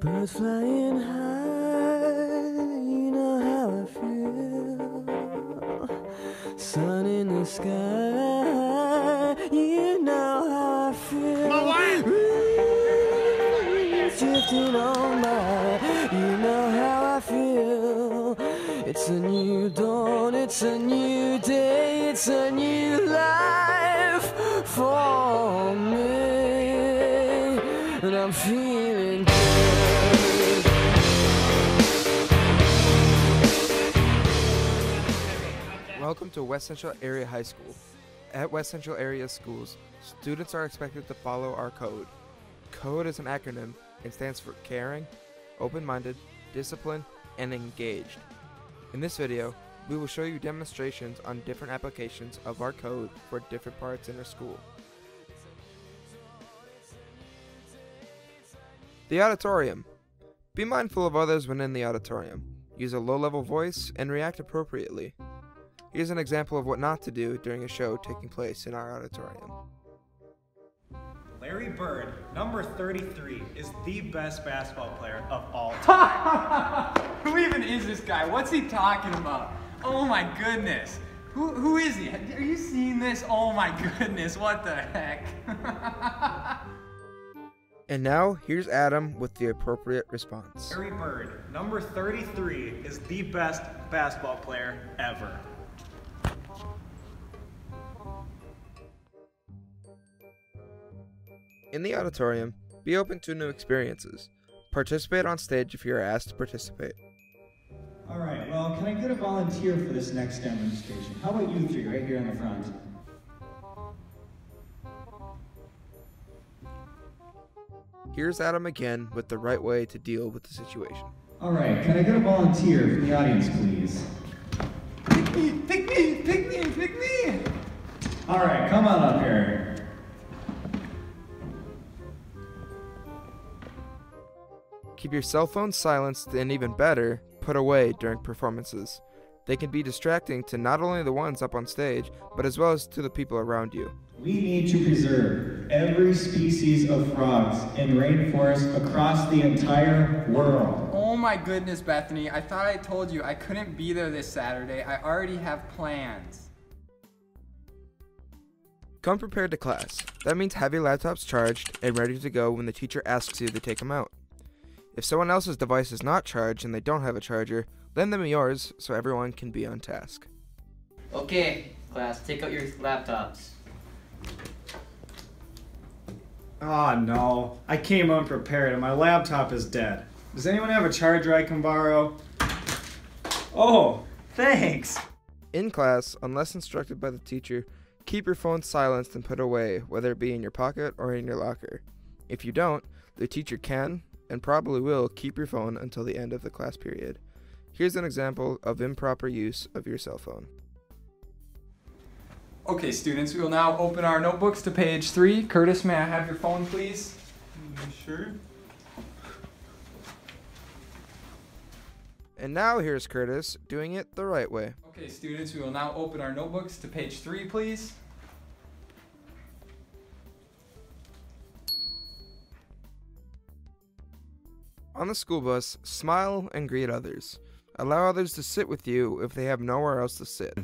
Birds flying high, you know how I feel. Sun in the sky, you know how I feel. My wife! Drifting on by, you know how I feel. It's a new dawn, it's a new day, it's a new life for me. And I'm feeling Welcome to West Central Area High School. At West Central Area Schools, students are expected to follow our code. CODE is an acronym and stands for caring, open minded, disciplined, and engaged. In this video, we will show you demonstrations on different applications of our code for different parts in our school. The auditorium. Be mindful of others when in the auditorium. Use a low level voice and react appropriately. Here's an example of what not to do during a show taking place in our auditorium. Larry Bird, number 33, is the best basketball player of all time. Who even is this guy? What's he talking about? Oh my goodness. Who, who is he? Are you seeing this? Oh my goodness, what the heck? And now, here's Adam with the appropriate response. Larry Bird, number 33, is the best basketball player ever. In the auditorium, be open to new experiences. Participate on stage if you are asked to participate. All right, well, can I get a volunteer for this next demonstration? How about you three right here in the front? Here's Adam again with the right way to deal with the situation. All right, can I get a volunteer from the audience, please? pick me, pick me, pick me, pick me. All right, come on up here. Keep your cell phone silenced and even better, put away during performances. They can be distracting to not only the ones up on stage, but as well as to the people around you. We need to preserve every species of frogs in rainforests across the entire world. Oh my goodness, Bethany. I thought I told you I couldn't be there this Saturday. I already have plans. Come prepared to class. That means have your laptops charged and ready to go when the teacher asks you to take them out. If someone else's device is not charged and they don't have a charger, lend them yours so everyone can be on task. Okay, class, take out your laptops. Oh no, I came unprepared and my laptop is dead. Does anyone have a charger I can borrow? Oh, thanks. In class, unless instructed by the teacher, keep your phone silenced and put away, whether it be in your pocket or in your locker. If you don't, the teacher can and probably will keep your phone until the end of the class period. Here's an example of improper use of your cell phone. Okay, students, we will now open our notebooks to page three. Curtis, may I have your phone, please? Sure. And now here's Curtis doing it the right way. Okay, students, we will now open our notebooks to page three, please. On the school bus, smile and greet others. Allow others to sit with you if they have nowhere else to sit.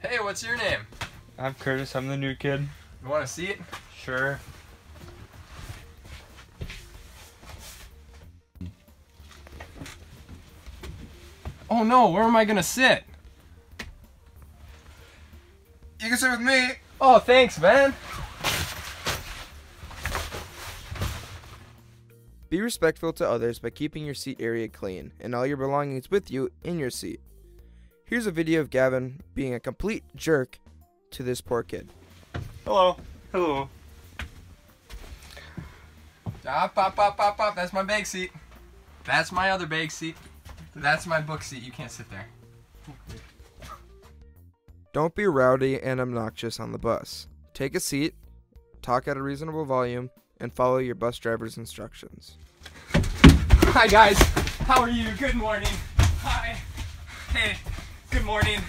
Hey, what's your name? I'm Curtis. I'm the new kid. You want to see it? Sure. Oh no, where am I gonna sit? You can sit with me. Oh, thanks, man. Be respectful to others by keeping your seat area clean and all your belongings with you in your seat. Here's a video of Gavin being a complete jerk to this poor kid. Hello. Hello. Up, up, up, up, up. That's my bag seat. That's my other bag seat. That's my book seat. You can't sit there. Don't be rowdy and obnoxious on the bus. Take a seat, talk at a reasonable volume, and follow your bus driver's instructions. Hi guys, how are you? Good morning. Hi. Hey, good morning.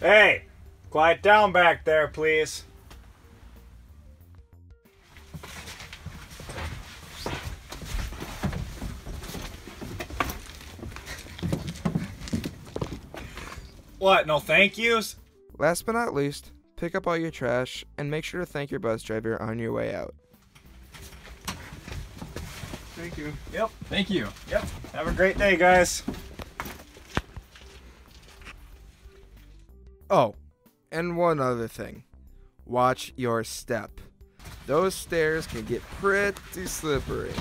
Hey, quiet down back there, please. What, no thank yous? Last but not least, pick up all your trash and make sure to thank your bus driver on your way out. Thank you. Yep, Thank you. yep. Have a great day, guys. Oh, and one other thing. Watch your step. Those stairs can get pretty slippery.